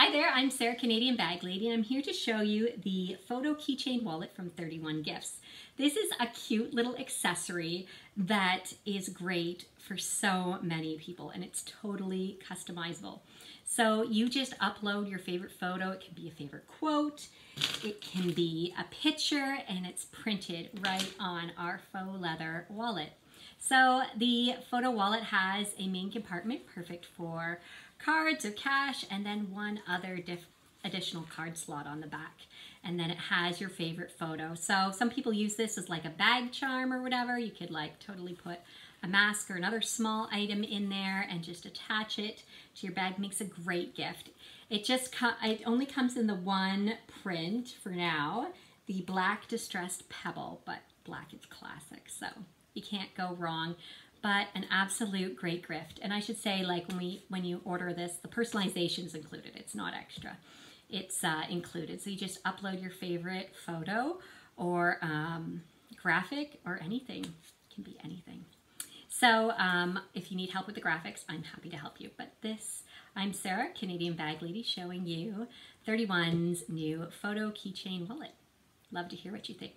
Hi there, I'm Sarah Canadian Bag Lady and I'm here to show you the photo keychain wallet from 31 Gifts. This is a cute little accessory that is great for so many people and it's totally customizable. So you just upload your favorite photo, it can be a favorite quote, it can be a picture and it's printed right on our faux leather wallet. So the photo wallet has a main compartment perfect for cards or cash and then one other additional card slot on the back. And then it has your favorite photo. So some people use this as like a bag charm or whatever. You could like totally put a mask or another small item in there and just attach it to your bag. Makes a great gift. It just it only comes in the one print for now, the black distressed pebble, but black is classic. So you can't go wrong but an absolute great gift. And I should say, like when we when you order this, the personalization is included. It's not extra. It's uh, included. So you just upload your favorite photo or um, graphic or anything. It can be anything. So um, if you need help with the graphics, I'm happy to help you. But this, I'm Sarah, Canadian Bag Lady, showing you 31's new photo keychain wallet. Love to hear what you think.